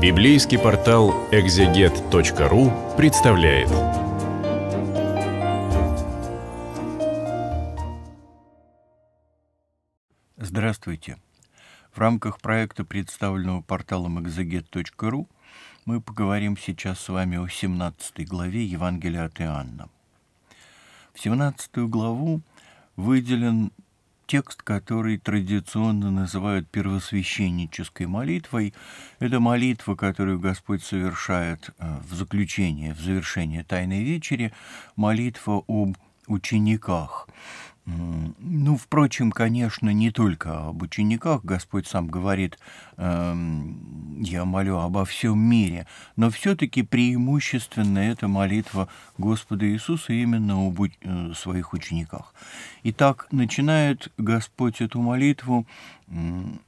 Библейский портал экзегет.ру представляет. Здравствуйте. В рамках проекта, представленного порталом экзегет.ру, мы поговорим сейчас с вами о 17 главе Евангелия от Иоанна. В 17 главу выделен текст, который традиционно называют первосвященнической молитвой. Это молитва, которую Господь совершает э, в заключение, в завершение Тайной Вечери, молитва об учениках. Ну, впрочем, конечно, не только об учениках. Господь сам говорит, э, я молю обо всем мире. Но все-таки преимущественно это молитва Господа Иисуса именно об э, своих учениках. Итак, начинает Господь эту молитву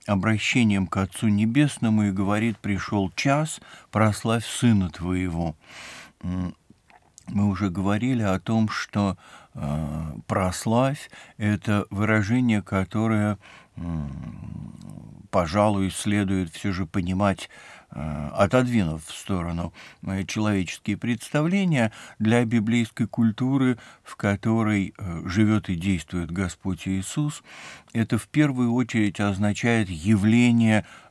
обращением к Отцу Небесному и говорит, пришел час, прославь Сына Твоего. Мы уже говорили о том, что Э, прославь – это выражение, которое, пожалуй, следует все же понимать э, отодвинув в сторону э, человеческие представления, для библейской культуры, в которой живет и действует Господь Иисус, это в первую очередь означает явление Э,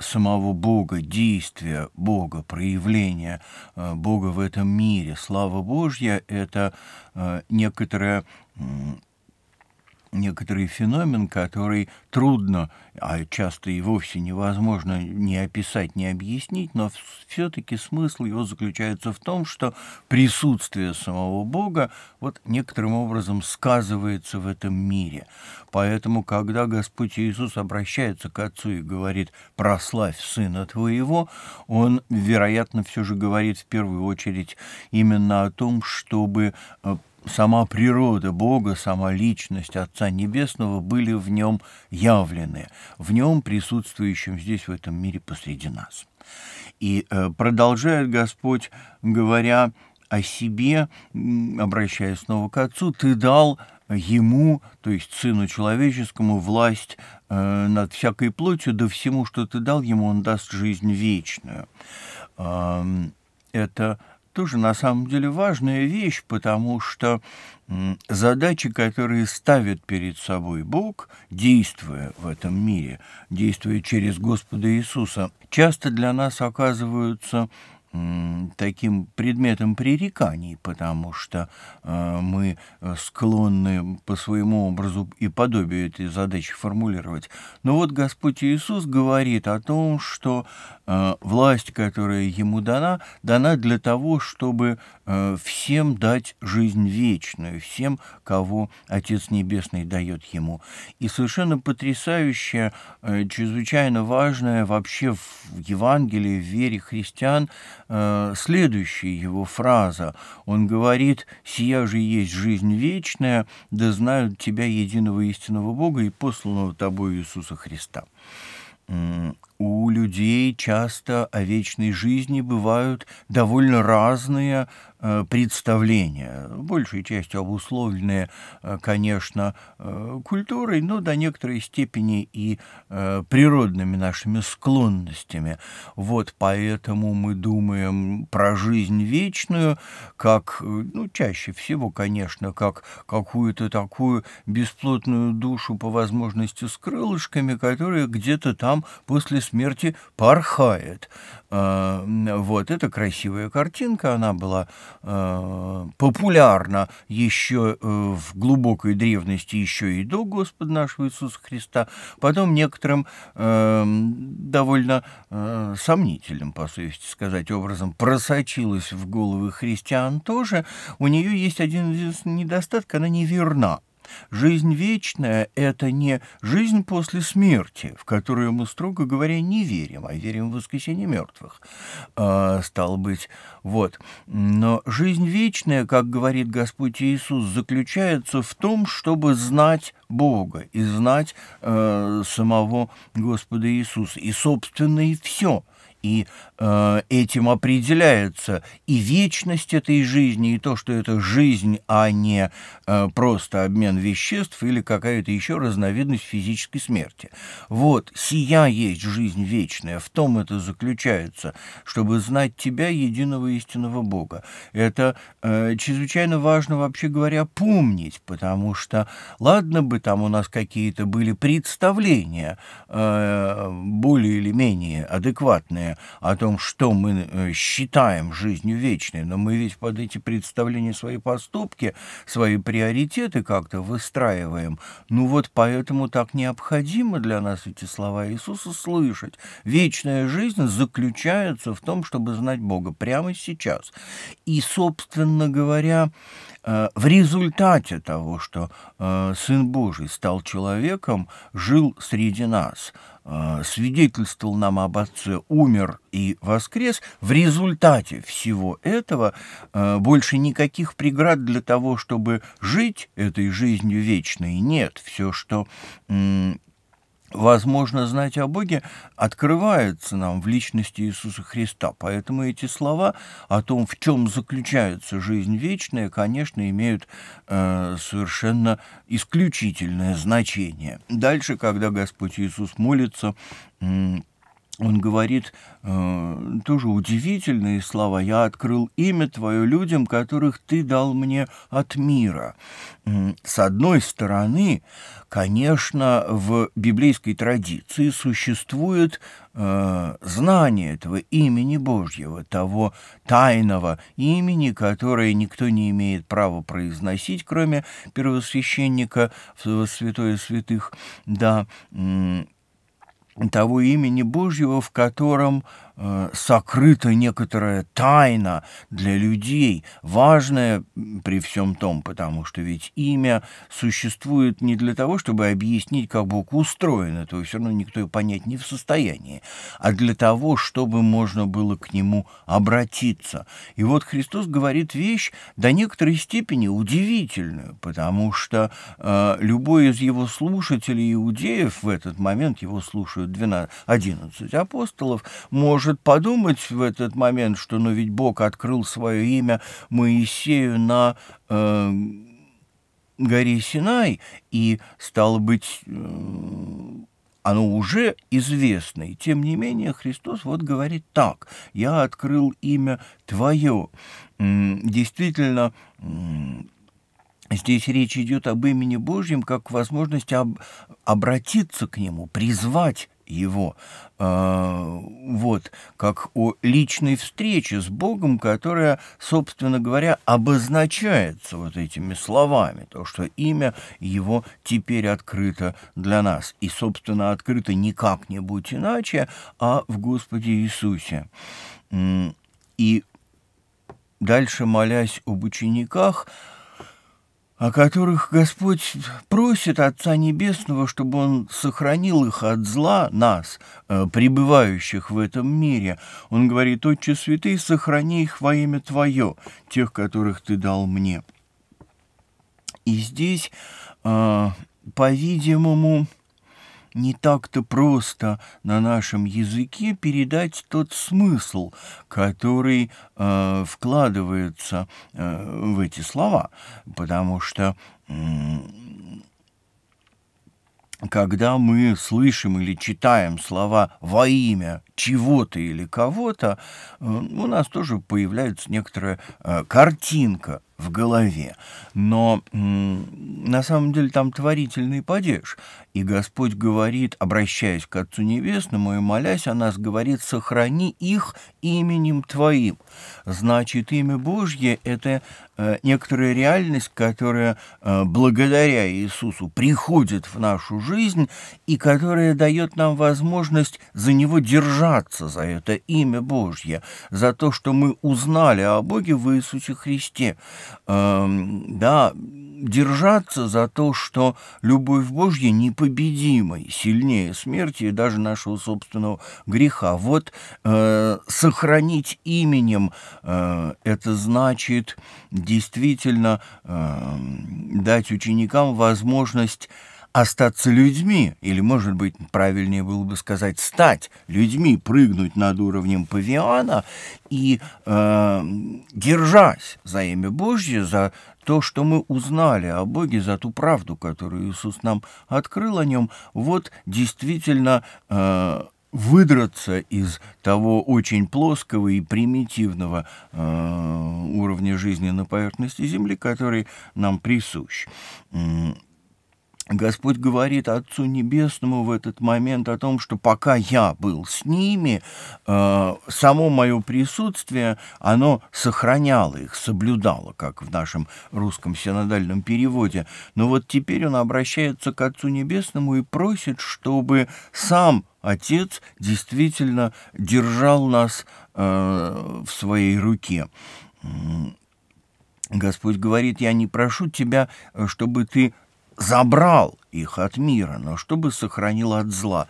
самого Бога, действия Бога, проявления э, Бога в этом мире. Слава Божья – это э, некоторая некоторый феномен, который трудно, а часто и вовсе невозможно ни описать, ни объяснить, но все-таки смысл его заключается в том, что присутствие самого Бога вот некоторым образом сказывается в этом мире. Поэтому, когда Господь Иисус обращается к Отцу и говорит «прославь Сына Твоего», Он, вероятно, все же говорит в первую очередь именно о том, чтобы э, сама природа Бога, сама личность Отца Небесного были в нем явлены, в нем присутствующем здесь, в этом мире, посреди нас. И э, продолжает Господь, говоря о себе, обращаясь снова к Отцу, «Ты дал ему, то есть Сыну Человеческому, власть э, над всякой плотью, да всему, что ты дал ему, он даст жизнь вечную». Это тоже на самом деле важная вещь, потому что задачи, которые ставит перед собой Бог, действуя в этом мире, действуя через Господа Иисуса, часто для нас оказываются таким предметом пререканий, потому что э, мы склонны по своему образу и подобию этой задачи формулировать. Но вот Господь Иисус говорит о том, что власть, которая ему дана, дана для того, чтобы э, всем дать жизнь вечную, всем, кого Отец Небесный дает ему. И совершенно потрясающее, чрезвычайно важное вообще в Евангелии, в вере христиан – э, следующая его фраза. Он говорит, «Сия же есть жизнь вечная, да знают тебя, единого истинного Бога и посланного тобой Иисуса Христа». У людей часто о вечной жизни бывают довольно разные Э, представления, большей частью обусловленные, э, конечно, э, культурой, но до некоторой степени и природными нашими склонностями. Вот поэтому мы думаем про жизнь вечную, как, ну, чаще всего, конечно, как какую-то такую бесплотную душу по возможности с крылышками, которая где-то там после смерти порхает. Вот, это красивая картинка, она была Э, популярна еще э, в глубокой древности, еще и до Господа нашего Иисуса Христа, потом некоторым э, довольно сомнительным, по совести сказать, образом просочилась в головы христиан тоже, у нее есть один недостаток, она неверна. Жизнь вечная – это не жизнь после смерти, в которую мы, строго говоря, не верим, а верим в воскресение мертвых. Э, стало быть, вот. Но жизнь вечная, как говорит Господь Иисус, заключается в том, чтобы знать Бога и знать э, самого Господа Иисуса. И, собственно, и все – и э, этим определяется и вечность этой жизни, и то, что это жизнь, а не э, просто обмен веществ или какая-то еще разновидность физической смерти. Вот, сия есть жизнь вечная, в том это заключается, чтобы знать тебя, единого истинного Бога. Это э, чрезвычайно важно, вообще говоря, помнить, потому что, ладно бы там у нас какие-то были представления, э, более или менее адекватные о том, что мы э, считаем жизнью вечной, но мы ведь под эти представления свои поступки, свои приоритеты как-то выстраиваем. Ну вот поэтому так необходимо для нас эти слова Иисуса слышать. Вечная жизнь заключается в том, чтобы знать Бога прямо сейчас. И, собственно говоря, в результате того, что э, Сын Божий стал человеком, жил среди нас, э, свидетельствовал нам об Отце, умер и воскрес, в результате всего этого больше никаких преград для того, чтобы жить этой жизнью вечной, нет. Все, что возможно знать о Боге, открывается нам в личности Иисуса Христа. Поэтому эти слова о том, в чем заключается жизнь вечная, конечно, имеют э, совершенно исключительное значение. Дальше, когда Господь Иисус молится, он говорит э, тоже удивительные слова. «Я открыл имя Твое людям, которых Ты дал мне от мира». С одной стороны, конечно, в библейской традиции существует э, знание этого имени Божьего, того тайного имени, которое никто не имеет права произносить, кроме первосвященника в святое святых, да, того имени Божьего, в котором э, сокрыта некоторая тайна для людей, важная при всем том, потому что ведь имя существует не для того, чтобы объяснить, как Бог устроен, этого все равно никто и понять не в состоянии, а для того, чтобы можно было к нему обратиться. И вот Христос говорит вещь до некоторой степени удивительную, потому что э, любой из его слушателей иудеев в этот момент, его слушают 12, 11 апостолов, может может подумать в этот момент, что ну ведь Бог открыл свое имя Моисею на э, горе Синай, и, стало быть, э, оно уже известно. И тем не менее Христос вот говорит так, «Я открыл имя Твое». Действительно, Здесь речь идет об имени Божьем как возможности об, обратиться к Нему, призвать его, э, вот, как о личной встрече с Богом, которая, собственно говоря, обозначается вот этими словами, то, что имя его теперь открыто для нас, и, собственно, открыто не как-нибудь иначе, а в Господе Иисусе. И дальше, молясь об учениках, о которых Господь просит Отца Небесного, чтобы Он сохранил их от зла, нас, э, пребывающих в этом мире. Он говорит, «Отче святый, сохрани их во имя Твое, тех, которых Ты дал мне». И здесь, э, по-видимому, не так-то просто на нашем языке передать тот смысл, который э, вкладывается э, в эти слова, потому что э, когда мы слышим или читаем слова во имя чего-то или кого-то, э, у нас тоже появляется некоторая э, картинка в голове. Но на самом деле там творительный падеж. И Господь говорит, обращаясь к Отцу Небесному и молясь о нас, говорит, сохрани их именем Твоим. Значит, имя Божье – это э, некоторая реальность, которая э, благодаря Иисусу приходит в нашу жизнь и которая дает нам возможность за него держаться, за это имя Божье, за то, что мы узнали о Боге в Иисусе Христе. Эм, да, держаться за то, что любовь Божья непобедима, сильнее смерти и даже нашего собственного греха. Вот э, сохранить именем э, это значит действительно э, дать ученикам возможность остаться людьми, или, может быть, правильнее было бы сказать, стать людьми, прыгнуть над уровнем павиана и э, держась за имя Божье, за то, что мы узнали о Боге, за ту правду, которую Иисус нам открыл о нем, вот действительно э, выдраться из того очень плоского и примитивного э, уровня жизни на поверхности Земли, который нам присущ. Господь говорит Отцу Небесному в этот момент о том, что пока я был с ними, э, само мое присутствие, оно сохраняло их, соблюдало, как в нашем русском синодальном переводе. Но вот теперь он обращается к Отцу Небесному и просит, чтобы сам Отец действительно держал нас э, в своей руке. Господь говорит, я не прошу тебя, чтобы ты забрал их от мира, но чтобы сохранил от зла.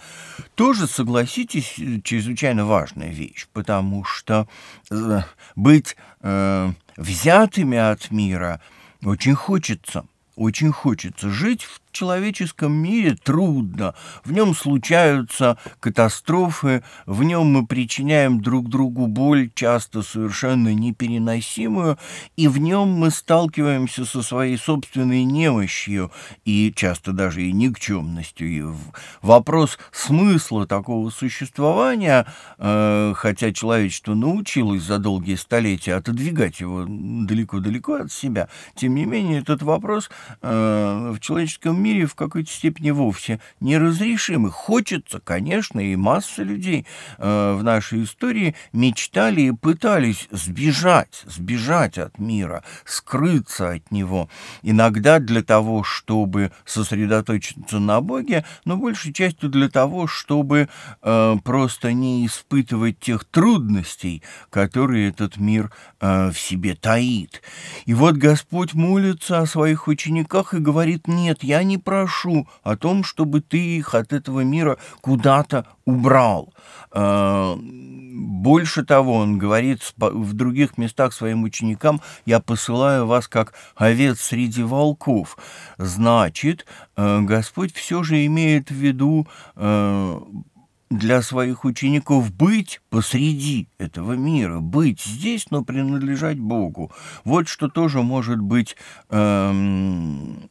Тоже, согласитесь, чрезвычайно важная вещь, потому что э, быть э, взятыми от мира очень хочется, очень хочется жить в человеческом мире трудно, в нем случаются катастрофы, в нем мы причиняем друг другу боль, часто совершенно непереносимую, и в нем мы сталкиваемся со своей собственной немощью и часто даже и никчемностью. И вопрос смысла такого существования, э, хотя человечество научилось за долгие столетия отодвигать его далеко-далеко от себя, тем не менее этот вопрос э, в человеческом мире мире в какой-то степени вовсе неразрешимы. Хочется, конечно, и масса людей э, в нашей истории мечтали и пытались сбежать, сбежать от мира, скрыться от него. Иногда для того, чтобы сосредоточиться на Боге, но большей частью для того, чтобы э, просто не испытывать тех трудностей, которые этот мир э, в себе таит. И вот Господь молится о своих учениках и говорит, нет, я не прошу о том, чтобы ты их от этого мира куда-то убрал. Э, больше того, он говорит в других местах своим ученикам, я посылаю вас как овец среди волков. Значит, э, Господь все же имеет в виду э, для своих учеников быть посреди этого мира, быть здесь, но принадлежать Богу. Вот что тоже может быть эм,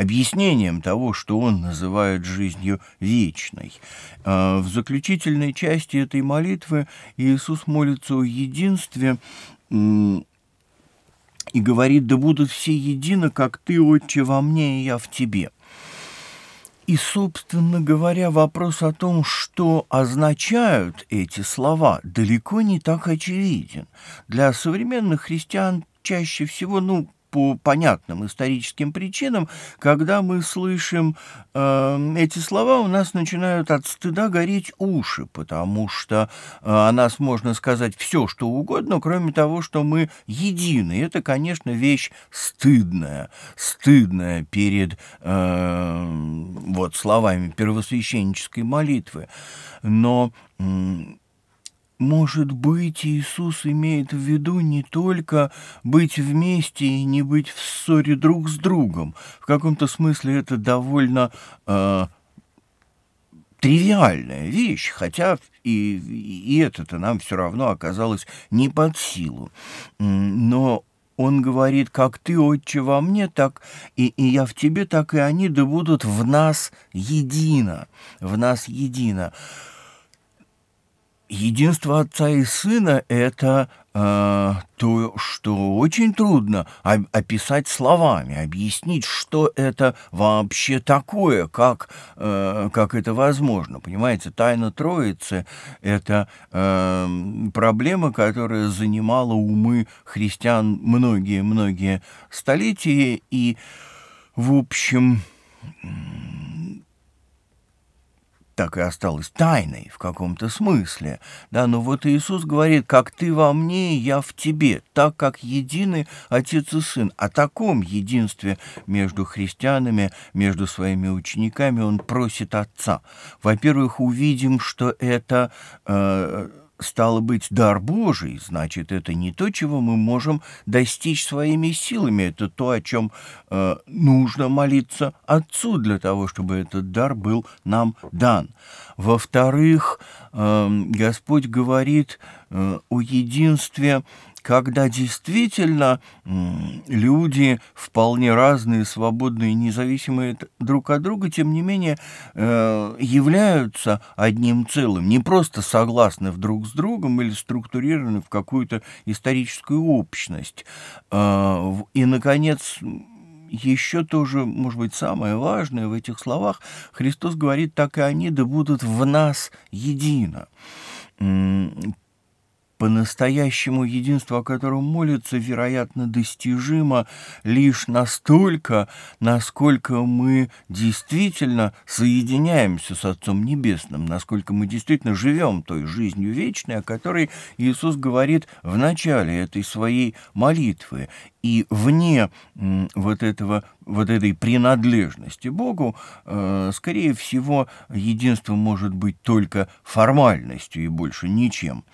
объяснением того, что он называет жизнью вечной. А, в заключительной части этой молитвы Иисус молится о единстве и говорит, да будут все едины, как ты, Отче, во мне, и я в тебе. И, собственно говоря, вопрос о том, что означают эти слова, далеко не так очевиден. Для современных христиан чаще всего, ну, по понятным историческим причинам, когда мы слышим э, эти слова, у нас начинают от стыда гореть уши, потому что э, о нас можно сказать все, что угодно, кроме того, что мы едины. Это, конечно, вещь стыдная, стыдная перед э, вот словами первосвященнической молитвы. Но может быть, Иисус имеет в виду не только быть вместе и не быть в ссоре друг с другом. В каком-то смысле это довольно э, тривиальная вещь, хотя и, и это-то нам все равно оказалось не под силу. Но он говорит, как ты, отче, во мне, так и, и я в тебе, так и они да будут в нас едино, в нас едино единство отца и сына – это э, то, что очень трудно описать словами, объяснить, что это вообще такое, как, э, как это возможно. Понимаете, тайна Троицы – это э, проблема, которая занимала умы христиан многие-многие столетия, и, в общем, так и осталась тайной в каком-то смысле. Да, но вот Иисус говорит, как ты во мне, я в тебе, так как едины Отец и Сын. О таком единстве между христианами, между своими учениками он просит Отца. Во-первых, увидим, что это... Э, стало быть, дар Божий, значит, это не то, чего мы можем достичь своими силами, это то, о чем э, нужно молиться Отцу для того, чтобы этот дар был нам дан. Во-вторых, э, Господь говорит э, о единстве когда действительно люди вполне разные, свободные, независимые друг от друга, тем не менее э, являются одним целым, не просто согласны друг с другом или структурированы в какую-то историческую общность. Э, и, наконец, еще тоже, может быть, самое важное в этих словах, Христос говорит, так и они да будут в нас едино по-настоящему единство, о котором молятся, вероятно, достижимо лишь настолько, насколько мы действительно соединяемся с Отцом Небесным, насколько мы действительно живем той жизнью вечной, о которой Иисус говорит в начале этой своей молитвы. И вне вот, этого, вот этой принадлежности Богу, э, скорее всего, единство может быть только формальностью и больше ничем.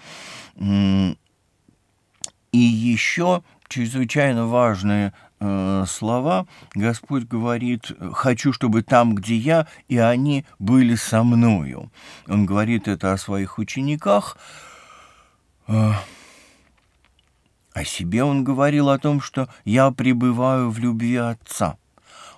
И еще чрезвычайно важные э, слова. Господь говорит, хочу, чтобы там, где я, и они были со мною. Он говорит это о своих учениках. О себе он говорил о том, что я пребываю в любви Отца.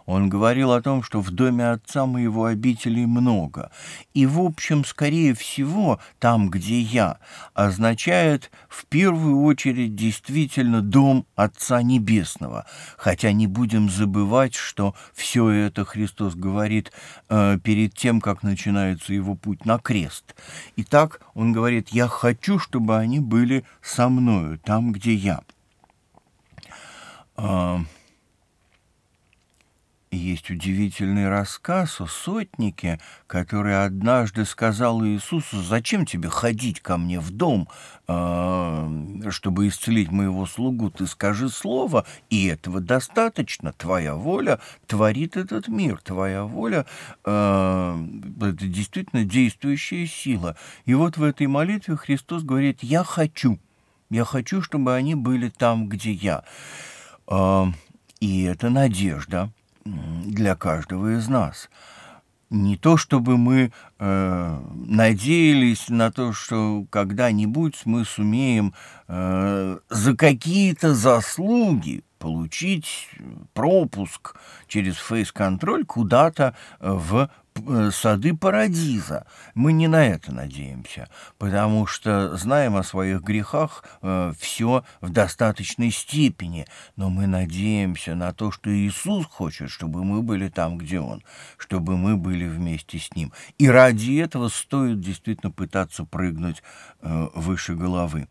Он говорил о том, что в доме отца моего обителей много. И, в общем, скорее всего, там, где я, означает в первую очередь действительно дом Отца Небесного. Хотя не будем забывать, что все это Христос говорит э, перед тем, как начинается его путь на крест. Итак, он говорит, я хочу, чтобы они были со мною, там, где я. Э, есть удивительный рассказ о сотнике, который однажды сказал Иисусу, «Зачем тебе ходить ко мне в дом, а, чтобы исцелить моего слугу? Ты скажи слово, и этого достаточно. Твоя воля творит этот мир, твоя воля а, — это действительно действующая сила». И вот в этой молитве Христос говорит, «Я хочу, я хочу, чтобы они были там, где я». А, и это надежда — для каждого из нас. Не то чтобы мы э, надеялись на то, что когда-нибудь мы сумеем э, за какие-то заслуги получить пропуск через фейс-контроль куда-то в Э, сады Парадиза. Мы не на это надеемся, потому что знаем о своих грехах э, все в достаточной степени, но мы надеемся на то, что Иисус хочет, чтобы мы были там, где Он, чтобы мы были вместе с Ним. И ради этого стоит действительно пытаться прыгнуть э, выше головы.